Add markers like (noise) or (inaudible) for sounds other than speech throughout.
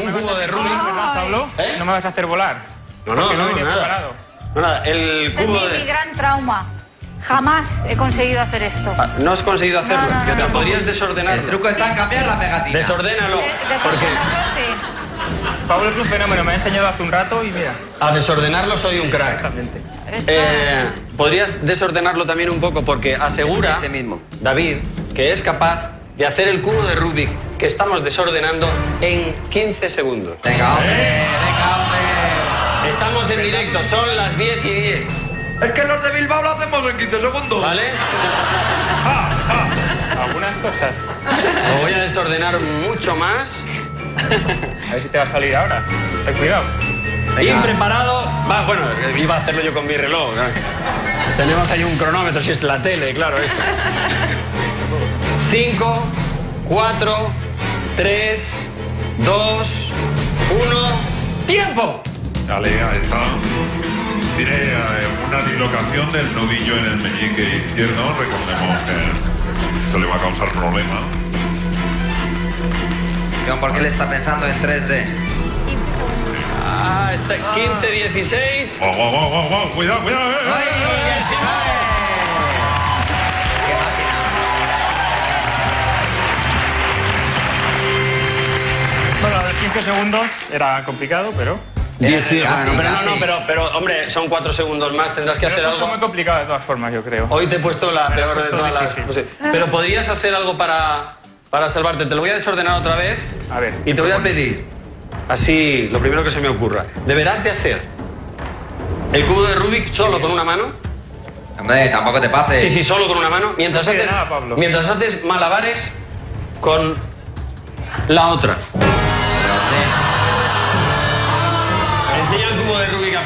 un cubo de Rubik. ¿Verdad, Pablo? ¿Eh? No me vas a hacer volar. No, no, no, venía nada. preparado. No, nada, el Es cubo mi, mi de... gran trauma. Jamás he conseguido hacer esto. Ah, No has conseguido hacerlo. No, no, que no, te no. podrías desordenar. El truco está en cambiar la pegatina. Desordénalo. De- de Porque sí. Pablo es un fenómeno, me ha enseñado hace un rato y mira. a desordenarlo soy un crack. Exactamente. Eh, podrías desordenarlo también un poco porque asegura Este mismo. David que es capaz de hacer el cubo de Rubik que estamos desordenando en 15 segundos. Venga, hombre, venga, hombre. Estamos en directo, son las 10 y 10, Es que los de Bilbao lo hacemos en 15 segundos. ¿vale? Algunas cosas. Lo voy a desordenar mucho más. A ver si te va a salir ahora. Ten cuidado. Y preparado, va, bueno, iba a hacerlo yo con mi reloj. Tenemos ahí un cronómetro, si es la tele, claro, esto. 5, 4, 3, 2, 1, ¡tiempo! Vale, ahí está. Tiene eh, una dislocación del nudillo en el meñique izquierdo. Recordemos que eso le va a causar problemas. John, ¿por qué le está pensando en 3D? Ah, está 15, 16. ¡Guau, guau, guau, guau, guau! ¡Cuidado, cuidado! eh, eh, ¡Ay, eh! 15 segundos era complicado, pero... Bueno, pero no, no, pero, pero hombre, son 4 segundos más, tendrás que pero hacer esto es muy algo. complicado de todas formas, yo creo. Hoy te he puesto la peor de todas las. difícil. no sé. Pero podrías hacer algo para, para salvarte. Te lo voy a desordenar otra vez. A ver, Y te voy a pedir, así, lo primero que se me ocurra. Deberás de hacer el cubo de Rubik solo con una mano. Hombre, tampoco te pases. Sí, sí, solo con una mano. Mientras No haces, nada, Pablo. mientras haces malabares con la otra.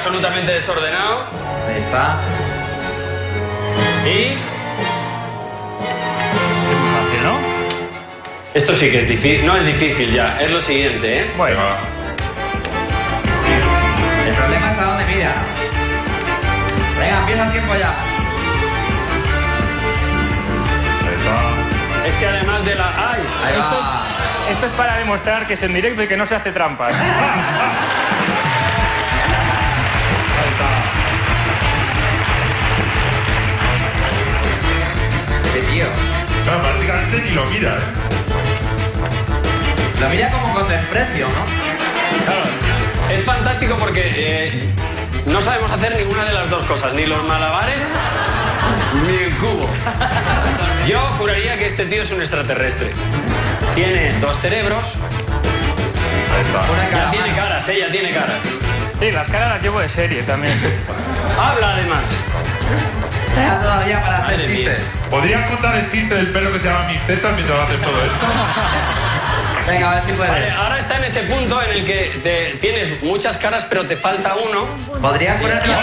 Absolutamente desordenado. Ahí está. Y fácil, ¿no? esto sí que es difícil. No es difícil ya. Es lo siguiente, ¿eh? Bueno. El problema está donde mira. Venga, empieza el tiempo ya. Es que además de la... ¡Ay! Ahí esto es, esto es para demostrar que es en directo y que no se hace trampas. (laughs) Prácticamente ni lo mira, ¿eh? Lo mira como con desprecio, ¿no? Claro, es fantástico porque eh, no sabemos hacer ninguna de las dos cosas, ni los malabares ni el cubo. Yo juraría que este tío es un extraterrestre. Tiene dos cerebros. Una ya tiene caras, ella tiene caras. Sí, las caras las llevo de serie también. Habla además. Todavía para hacer Madre mía. chistes. ¿Podrías contar el chiste del perro que se llama mis tetas mientras haces todo esto? (laughs) Venga, a ver si Vale, puedes. ahora está en ese punto en el que te- tienes muchas caras pero te falta uno. ¿Podrías ponerte la...